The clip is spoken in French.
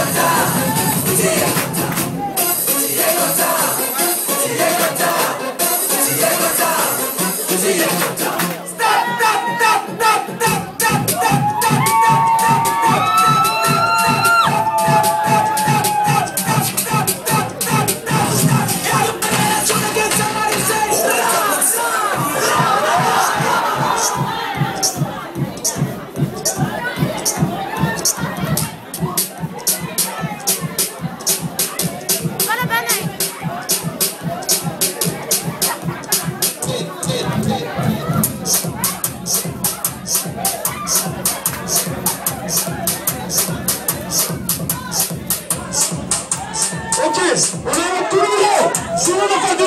거다. 이제 Ok, on est on va